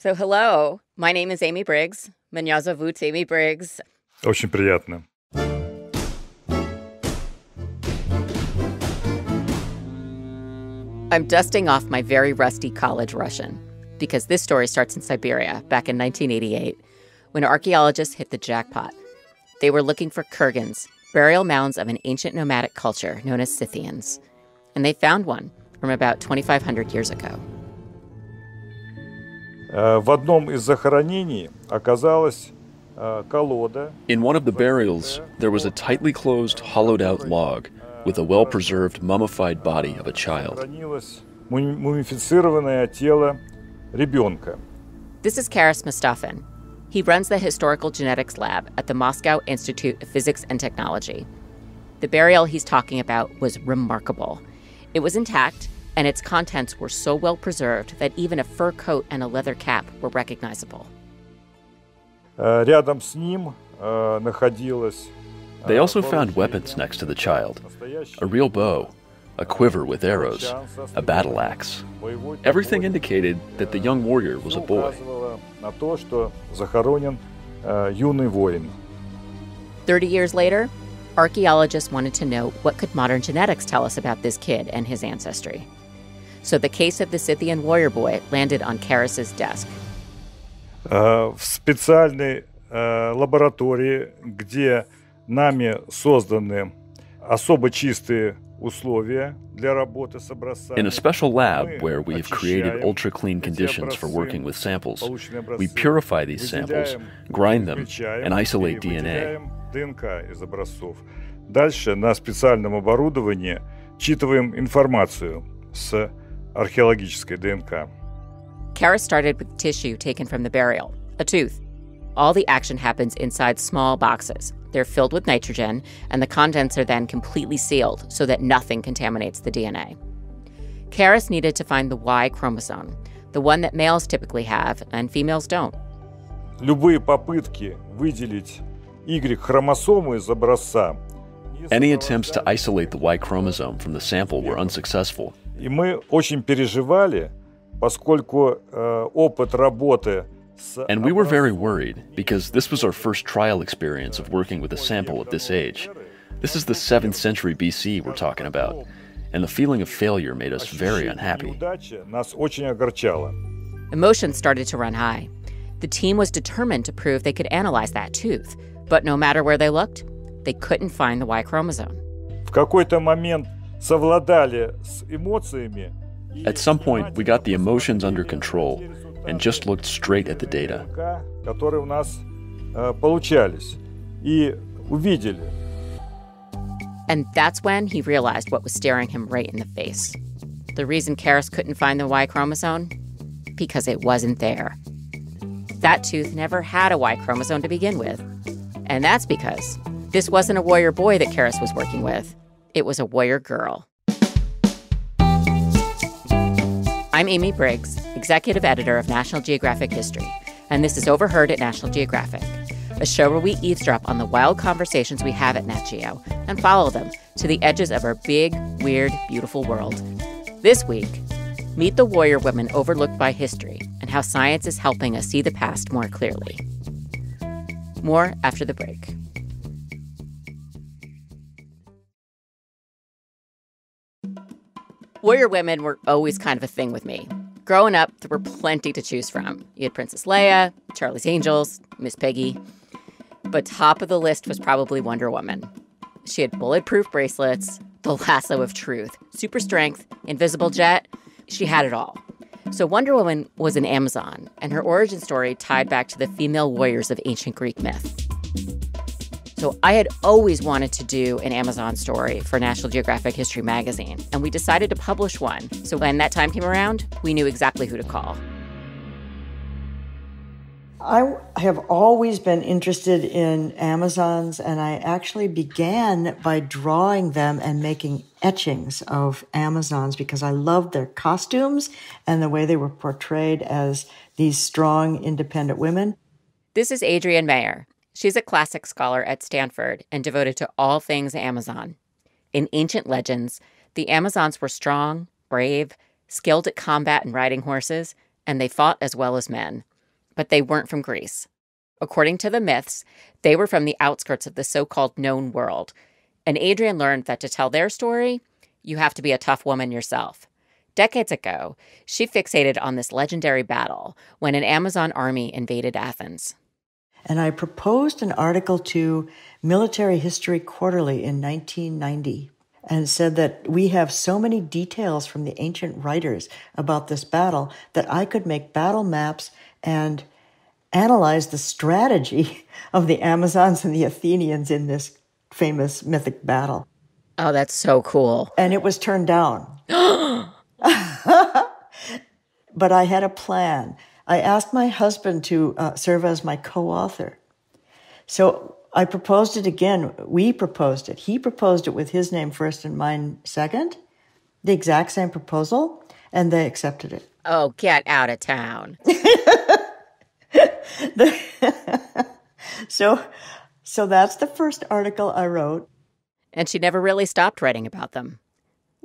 So, hello, my name is Amy Briggs. Меня зовут Amy Briggs. Очень приятно. I'm dusting off my very rusty college Russian because this story starts in Siberia back in 1988 when archaeologists hit the jackpot. They were looking for kurgans, burial mounds of an ancient nomadic culture known as Scythians. And they found one from about 2,500 years ago. В одном из захоронений оказалась колода. In one of the burials, there was a tightly closed, hollowed out log with a well preserved, mummified body of a child. Хранилось мумифицированное тело ребенка. This is Karas Mustafin. He runs the Historical Genetics Lab at the Moscow Institute of Physics and Technology. The burial he's talking about was remarkable. It was intact, and its contents were so well preserved that even a fur coat and a leather cap were recognizable. They also found weapons next to the child a real bow, a quiver with arrows, a battle axe. Everything indicated that the young warrior was a boy. Thirty years later, archaeologists wanted to know what could modern genetics tell us about this kid and his ancestry so the case of the Scythian warrior boy landed on Karis' desk. Э, в специальной э, лаборатории, где нами созданы особо чистые in a special lab where we have created ultra clean conditions for working with samples, we purify these samples, grind them, and isolate DNA. Дальше на специальном оборудовании считываем информацию с археологической ДНК. Karas started with tissue taken from the burial, a tooth. All the action happens inside small boxes. They're filled with nitrogen, and the contents are then completely sealed so that nothing contaminates the DNA. Karas needed to find the Y chromosome, the one that males typically have and females don't. Любые попытки выделить Y-хромосому из образца Any attempts to isolate the Y chromosome from the sample were unsuccessful. И мы очень переживали, поскольку э, опыт работы And we were very worried because this was our first trial experience of working with a sample at this age. This is the 7th century BC we're talking about, and the feeling of failure made us very unhappy. Emotions started to run high. The team was determined to prove they could analyze that tooth, but no matter where they looked, they couldn't find the Y chromosome. В какой-то момент совладали с эмоциями. At some point, we got the emotions under control and just looked straight at the data. And that's when he realized what was staring him right in the face. The reason Karis couldn't find the Y chromosome? Because it wasn't there. That tooth never had a Y chromosome to begin with. And that's because this wasn't a warrior boy that Karis was working with it was a warrior girl. I'm Amy Briggs, executive editor of National Geographic History, and this is Overheard at National Geographic, a show where we eavesdrop on the wild conversations we have at Nat Geo and follow them to the edges of our big, weird, beautiful world. This week, meet the warrior women overlooked by history and how science is helping us see the past more clearly. More after the break. Warrior women were always kind of a thing with me. Growing up, there were plenty to choose from. You had Princess Leia, Charlie's Angels, Miss Piggy. But top of the list was probably Wonder Woman. She had bulletproof bracelets, the lasso of truth, super strength, invisible jet. She had it all. So Wonder Woman was an Amazon, and her origin story tied back to the female warriors of ancient Greek myth. So I had always wanted to do an Amazon story for National Geographic History magazine, and we decided to publish one. So when that time came around, we knew exactly who to call. I have always been interested in Amazons, and I actually began by drawing them and making etchings of Amazons because I loved their costumes and the way they were portrayed as these strong, independent women. This is Adrienne Mayor. She's a classic scholar at Stanford and devoted to all things Amazon. In ancient legends, the Amazons were strong, brave, skilled at combat and riding horses, and they fought as well as men. but they weren't from Greece. According to the myths, they were from the outskirts of the so called known world. And Adrienne learned that to tell their story, you have to be a tough woman yourself. Decades ago, she fixated on this legendary battle when an Amazon army invaded Athens. And I proposed an article to Military History Quarterly in 1990 and said that we have so many details from the ancient writers about this battle that I could make battle maps and analyze the strategy of the Amazons and the Athenians in this famous mythic battle. Oh, that's so cool. And it was turned down. but I had a plan. I asked my husband to uh, serve as my co author. So I proposed it again. We proposed it. He proposed it with his name first and mine second, the exact same proposal, and they accepted it. Oh, get out of town. so, so that's the first article I wrote. And she never really stopped writing about them.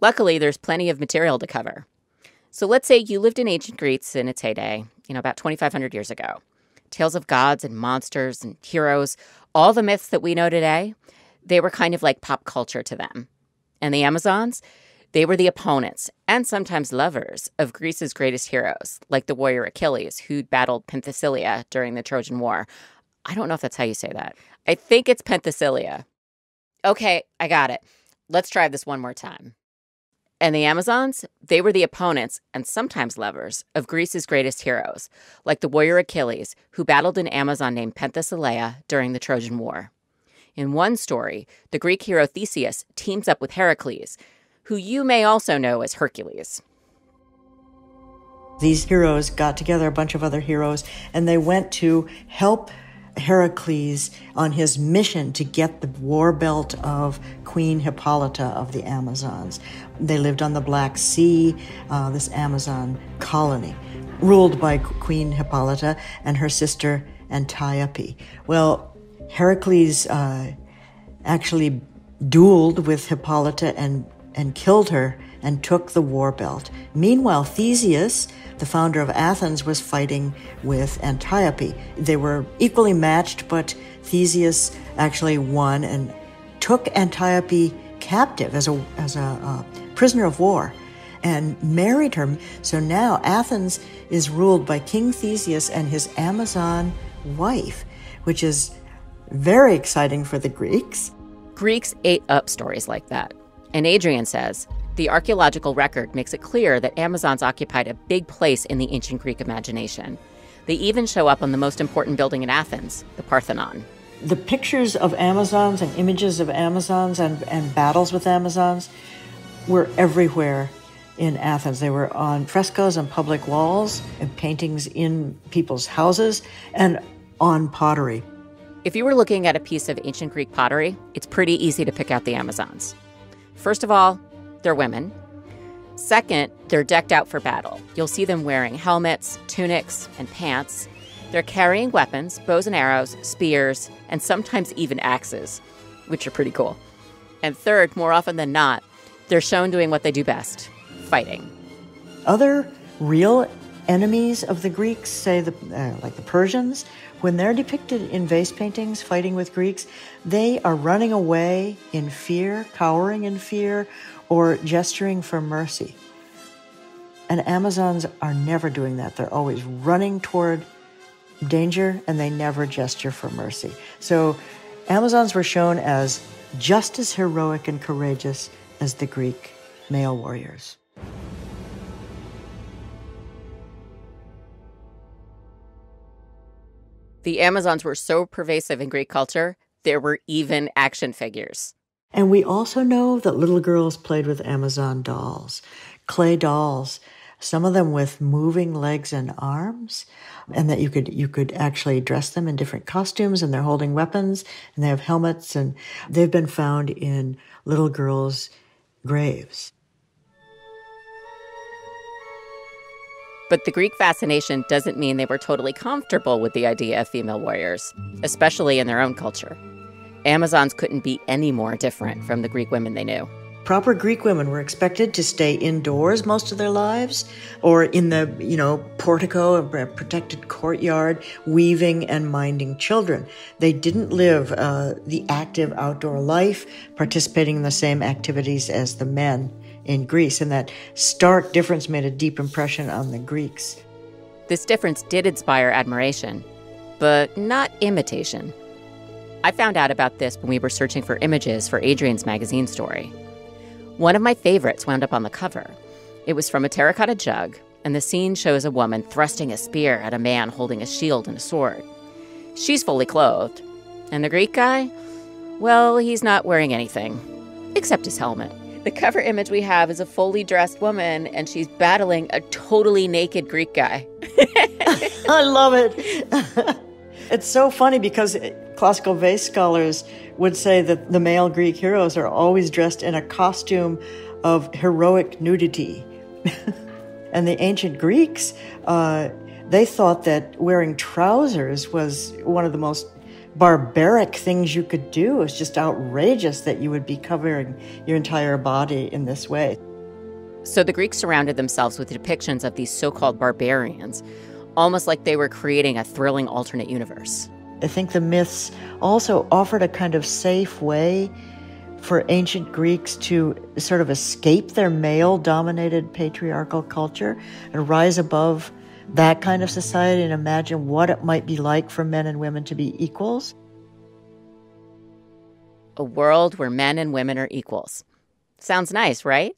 Luckily, there's plenty of material to cover. So let's say you lived in ancient Greece in its heyday, you know, about 2,500 years ago. Tales of gods and monsters and heroes, all the myths that we know today, they were kind of like pop culture to them. And the Amazons, they were the opponents and sometimes lovers of Greece's greatest heroes, like the warrior Achilles, who'd battled Penthesilea during the Trojan War. I don't know if that's how you say that. I think it's Penthesilea. Okay, I got it. Let's try this one more time. And the Amazons, they were the opponents and sometimes lovers of Greece's greatest heroes, like the warrior Achilles, who battled an Amazon named Penthesilea during the Trojan War. In one story, the Greek hero Theseus teams up with Heracles, who you may also know as Hercules. These heroes got together a bunch of other heroes and they went to help Heracles on his mission to get the war belt of Queen Hippolyta of the Amazons. They lived on the Black Sea, uh, this Amazon colony, ruled by Queen Hippolyta and her sister Antiope. Well, Heracles uh, actually dueled with Hippolyta and, and killed her and took the war belt. Meanwhile, Theseus, the founder of Athens, was fighting with Antiope. They were equally matched, but Theseus actually won and took Antiope captive as a, as a uh, prisoner of war and married her. So now Athens is ruled by King Theseus and his Amazon wife, which is very exciting for the Greeks. Greeks ate up stories like that. And Adrienne says the archaeological record makes it clear that Amazons occupied a big place in the ancient Greek imagination. They even show up on the most important building in Athens, the Parthenon. The pictures of Amazons and images of Amazons and, and battles with Amazons were everywhere in Athens. They were on frescoes on public walls and paintings in people's houses and on pottery. If you were looking at a piece of ancient Greek pottery, it's pretty easy to pick out the Amazons. First of all, they're women. Second, they're decked out for battle. You'll see them wearing helmets, tunics, and pants. They're carrying weapons, bows and arrows, spears, and sometimes even axes, which are pretty cool. And third, more often than not, they're shown doing what they do best fighting. Other real enemies of the Greeks, say the, uh, like the Persians, when they're depicted in vase paintings fighting with Greeks, they are running away in fear, cowering in fear, or gesturing for mercy. And Amazons are never doing that. They're always running toward danger and they never gesture for mercy. So Amazons were shown as just as heroic and courageous as the Greek male warriors. The Amazons were so pervasive in Greek culture, there were even action figures. And we also know that little girls played with Amazon dolls, clay dolls, some of them with moving legs and arms, and that you could you could actually dress them in different costumes and they're holding weapons and they have helmets and they've been found in little girls' graves. But the Greek fascination doesn't mean they were totally comfortable with the idea of female warriors, especially in their own culture. Amazons couldn't be any more different from the Greek women they knew. proper Greek women were expected to stay indoors most of their lives or in the, you know, portico, a protected courtyard, weaving and minding children. They didn't live uh, the active outdoor life, participating in the same activities as the men in Greece. And that stark difference made a deep impression on the Greeks. This difference did inspire admiration, but not imitation. I found out about this when we were searching for images for Adrienne's magazine story. One of my favorites wound up on the cover. It was from a terracotta jug, and the scene shows a woman thrusting a spear at a man holding a shield and a sword. She's fully clothed. And the Greek guy? Well, he's not wearing anything, except his helmet. The cover image we have is a fully dressed woman, and she's battling a totally naked Greek guy. I love it. it's so funny because classical vase scholars would say that the male Greek heroes are always dressed in a costume of heroic nudity. and the ancient Greeks, uh, they thought that wearing trousers was one of the most barbaric things you could do. It's just outrageous that you would be covering your entire body in this way. So the Greeks surrounded themselves with depictions of these so called barbarians, almost like they were creating a thrilling alternate universe. I think the myths also offered a kind of safe way for ancient Greeks to sort of escape their male dominated patriarchal culture and rise above that kind of society and imagine what it might be like for men and women to be equals. A world where men and women are equals. Sounds nice, right?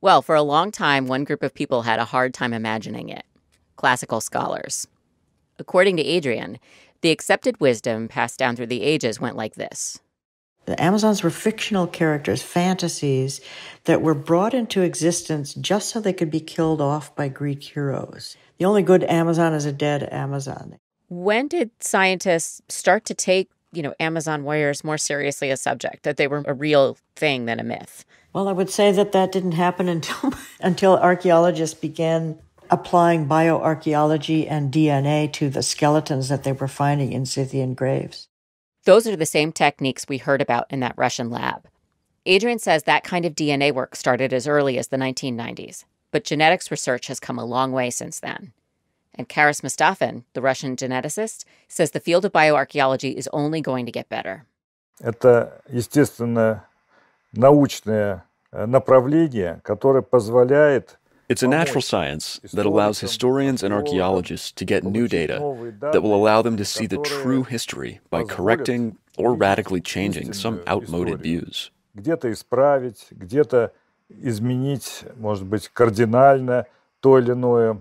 Well, for a long time, one group of people had a hard time imagining it classical scholars. According to Adrienne, the accepted wisdom passed down through the ages went like this. The Amazons were fictional characters, fantasies that were brought into existence just so they could be killed off by Greek heroes. The only good Amazon is a dead Amazon. When did scientists start to take, you know, Amazon warriors more seriously as subject, that they were a real thing than a myth? Well, I would say that that didn't happen until until archaeologists began applying bioarchaeology and DNA to the skeletons that they were finding in Scythian graves. Those are the same techniques we heard about in that Russian lab. Adrienne says that kind of DNA work started as early as the 1990s, but genetics research has come a long way since then. And Karis Mustafin, the Russian geneticist, says the field of bioarchaeology is only going to get better. Это, естественно, научное э, направление, которое позволяет It's a natural science that allows historians and archaeologists to get new data that will allow them to see the true history by correcting or radically changing some outmoded views. Где-то исправить, где-то изменить, может быть, кардинально то или иное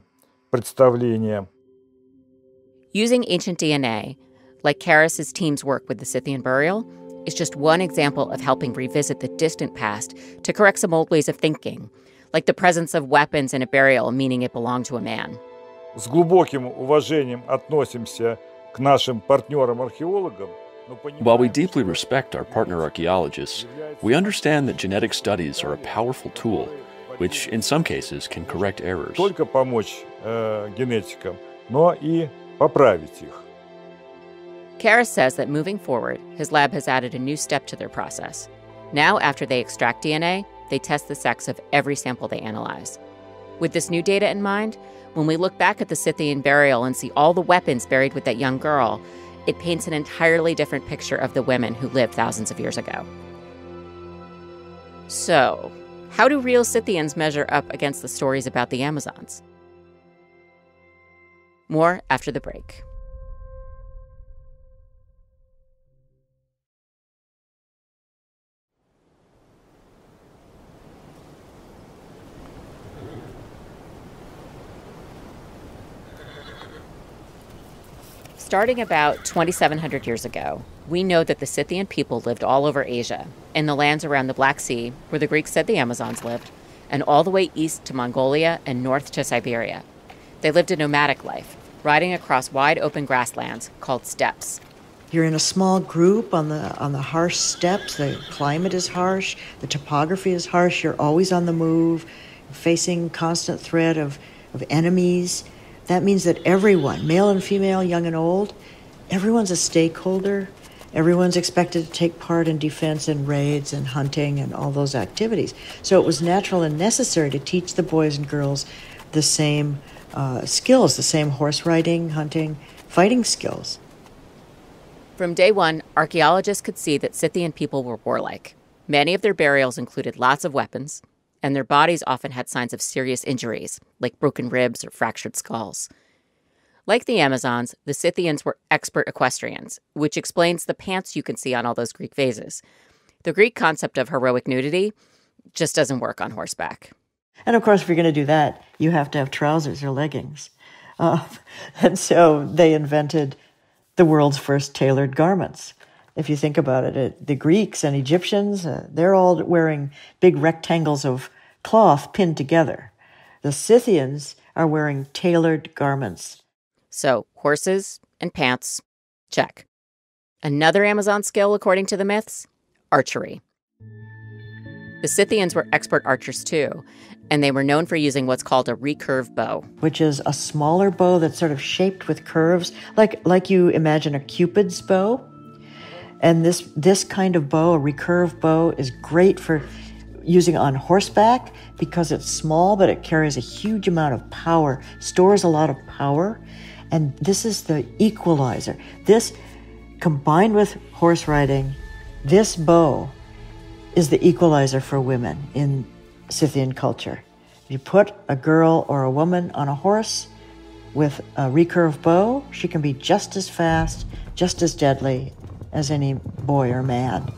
представление. Using ancient DNA, like Karas's team's work with the Scythian burial, is just one example of helping revisit the distant past to correct some old ways of thinking – like the presence of weapons in a burial, meaning it belonged to a man. С глубоким уважением относимся к нашим партнерам-археологам, while we deeply respect our partner archaeologists, we understand that genetic studies are a powerful tool, which in some cases can correct errors. Только помочь э, генетикам, но и поправить их. Karis says that moving forward, his lab has added a new step to their process. Now, after they extract DNA, they test the sex of every sample they analyze. With this new data in mind, when we look back at the Scythian burial and see all the weapons buried with that young girl, it paints an entirely different picture of the women who lived thousands of years ago. So, how do real Scythians measure up against the stories about the Amazons? More after the break. Starting about 2,700 years ago, we know that the Scythian people lived all over Asia, in the lands around the Black Sea, where the Greeks said the Amazons lived, and all the way east to Mongolia and north to Siberia. They lived a nomadic life, riding across wide open grasslands called steppes. You're in a small group on the on the harsh steppes. The climate is harsh, the topography is harsh. You're always on the move, facing constant threat of, of enemies. That means that everyone, male and female, young and old, everyone's a stakeholder. Everyone's expected to take part in defense and raids and hunting and all those activities. So it was natural and necessary to teach the boys and girls the same uh, skills, the same horse riding, hunting, fighting skills. From day one, archaeologists could see that Scythian people were warlike. Many of their burials included lots of weapons, and their bodies often had signs of serious injuries, like broken ribs or fractured skulls. Like the Amazons, the Scythians were expert equestrians, which explains the pants you can see on all those Greek vases. The Greek concept of heroic nudity just doesn't work on horseback. And of course, if you're going to do that, you have to have trousers or leggings. Uh, and so they invented the world's first tailored garments. If you think about it, it the Greeks and Egyptians, uh, they're all wearing big rectangles of cloth pinned together. The Scythians are wearing tailored garments so, horses and pants, check. Another Amazon skill, according to the myths archery. The Scythians were expert archers too, and they were known for using what's called a recurve bow, which is a smaller bow that's sort of shaped with curves, like like you imagine a cupid's bow. And this this kind of bow, a recurve bow, is great for using on horseback because it's small but it carries a huge amount of power, stores a lot of power, and this is the equalizer. This, combined with horse riding, this bow is the equalizer for women in Scythian culture. You put a girl or a woman on a horse with a recurve bow, she can be just as fast, just as deadly as any boy or man.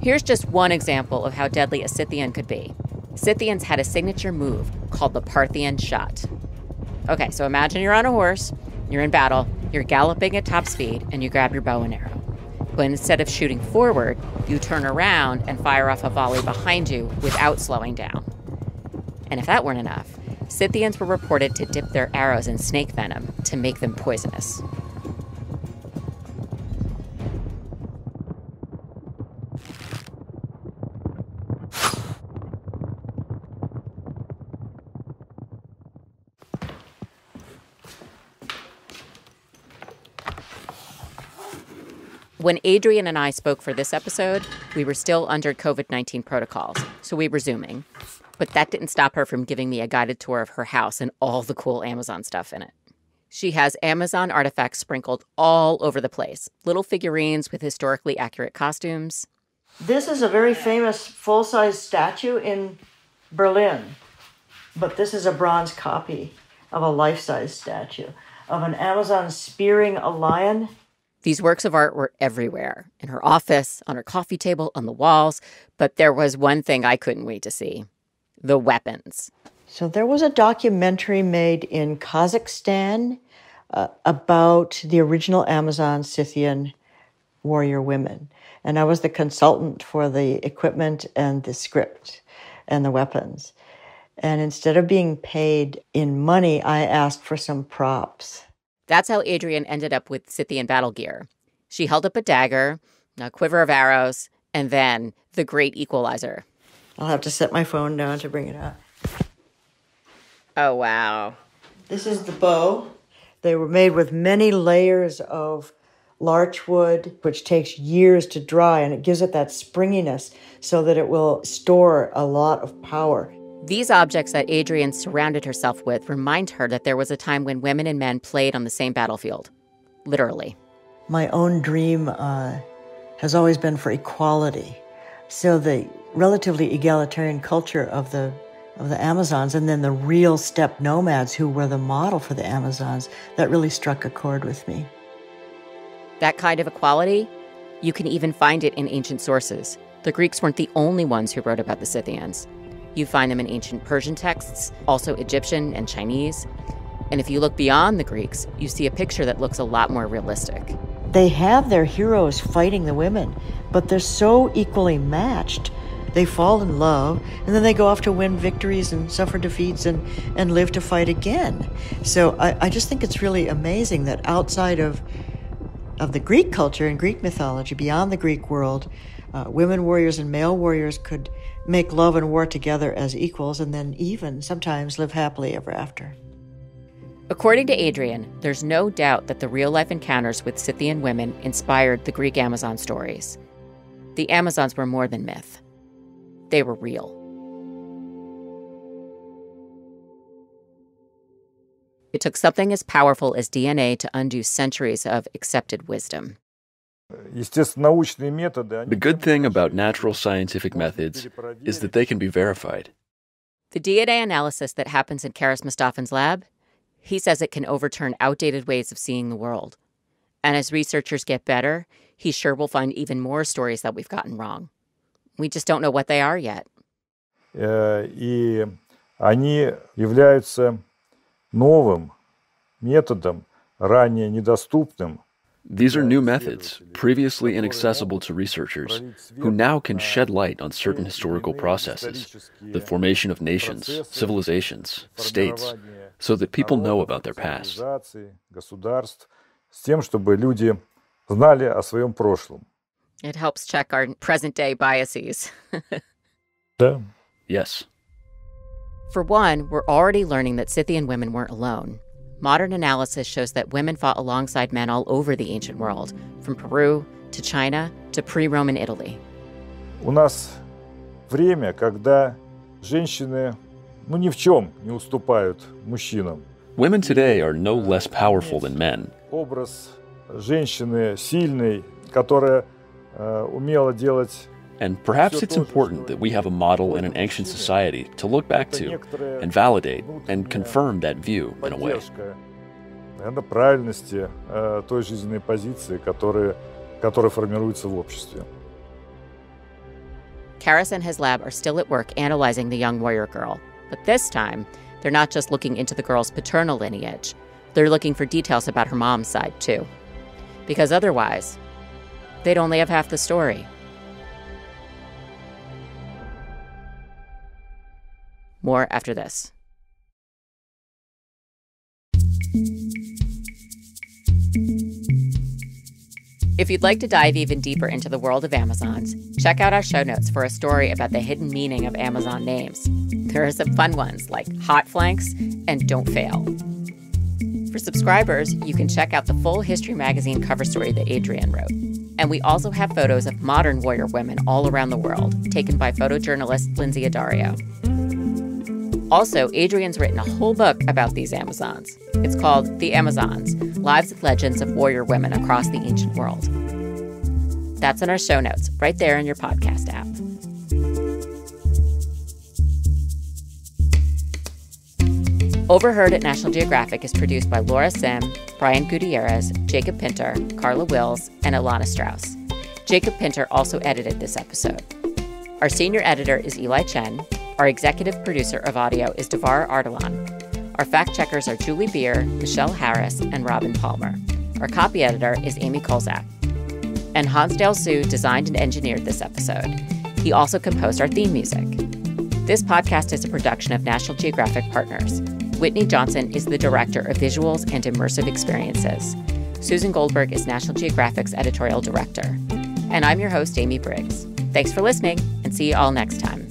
Here's just one example of how deadly a Scythian could be. Scythians had a signature move called the Parthian shot. Okay, so imagine you're on a horse, you're in battle, you're galloping at top speed, and you grab your bow and arrow. But instead of shooting forward, you turn around and fire off a volley behind you without slowing down. And if that weren't enough, Scythians were reported to dip their arrows in snake venom to make them poisonous. When Adrienne and I spoke for this episode, we were still under COVID 19 protocols, so we were Zooming. But that didn't stop her from giving me a guided tour of her house and all the cool Amazon stuff in it. She has Amazon artifacts sprinkled all over the place little figurines with historically accurate costumes. This is a very famous full size statue in Berlin, but this is a bronze copy of a life size statue of an Amazon spearing a lion these works of art were everywhere in her office, on her coffee table, on the walls. But there was one thing I couldn't wait to see the weapons. So there was a documentary made in Kazakhstan uh, about the original Amazon Scythian warrior women. And I was the consultant for the equipment and the script and the weapons. And instead of being paid in money, I asked for some props. That's how Adrienne ended up with Scythian battle gear. She held up a dagger, a quiver of arrows, and then the great equalizer. I'll have to set my phone down to bring it up. Oh, wow. This is the bow. They were made with many layers of larch wood, which takes years to dry, and it gives it that springiness so that it will store a lot of power. These objects that Adrienne surrounded herself with remind her that there was a time when women and men played on the same battlefield. Literally. My own dream uh, has always been for equality. So the relatively egalitarian culture of the of the Amazons and then the real steppe nomads who were the model for the Amazons, that really struck a chord with me. That kind of equality, you can even find it in ancient sources. The Greeks weren't the only ones who wrote about the Scythians. You find them in ancient Persian texts, also Egyptian and Chinese. And if you look beyond the Greeks, you see a picture that looks a lot more realistic. They have their heroes fighting the women, but they're so equally matched. They fall in love, and then they go off to win victories and suffer defeats and, and live to fight again. So I, I just think it's really amazing that outside of, of the Greek culture and Greek mythology, beyond the Greek world, uh, women warriors and male warriors could make love and war together as equals and then even sometimes live happily ever after. According to Adrienne, there's no doubt that the real life encounters with Scythian women inspired the Greek Amazon stories. The Amazons were more than myth, they were real. It took something as powerful as DNA to undo centuries of accepted wisdom. The good thing about natural scientific methods is that they can be verified. The DNA analysis that happens in Karas Mustafen's lab, he says it can overturn outdated ways of seeing the world. And as researchers get better, he's sure we'll find even more stories that we've gotten wrong. We just don't know what they are yet. И они являются новым методом, ранее недоступным these are new methods, previously inaccessible to researchers, who now can shed light on certain historical processes, the formation of nations, civilizations, states, so that people know about their past. It helps check our present day biases. yes. For one, we're already learning that Scythian women weren't alone. Modern analysis shows that women fought alongside men all over the ancient world, from Peru to China to pre-Roman Italy. У нас время, когда женщины ну ни в чем не уступают мужчинам. Women today are no less powerful than men. Образ женщины сильной, которая э, умела делать and perhaps it's important that we have a model in an ancient society to look back to and validate and confirm that view in a way. правильности той жизненной позиции, которая, которая формируется в обществе. Karas and his lab are still at work analyzing the young warrior girl. But this time, they're not just looking into the girl's paternal lineage, they're looking for details about her mom's side, too. Because otherwise, they'd only have half the story. More after this. If you'd like to dive even deeper into the world of Amazons, check out our show notes for a story about the hidden meaning of Amazon names. There are some fun ones like Hot Flanks and Don't Fail. For subscribers, you can check out the full History Magazine cover story that Adrienne wrote. And we also have photos of modern warrior women all around the world, taken by photojournalist Lynsey Addario. Also, Adrienne's written a whole book about these Amazons. It's called The Amazons Lives and Legends of Warrior Women Across the Ancient World. That's in our show notes, right there in your podcast app. Overheard at National Geographic is produced by Laura Sim, Brian Gutierrez, Jacob Pinter, Carla Wills, and Ilana Strauss. Jacob Pinter also edited this episode. Our senior editor is Eli Chen, our executive producer of audio is Davar Ardalan. Our fact checkers are Julie Beer, Michelle Harris, and Robin Palmer. Our copy editor is Amy Kolczak. And Hansdale Hsu designed and engineered this episode. He also composed our theme music. This podcast is a production of National Geographic Partners. Whitney Johnson is the director of visuals and immersive experiences. Susan Goldberg is National Geographic's editorial director. And I'm your host, Amy Briggs. Thanks for listening, and see you all next time.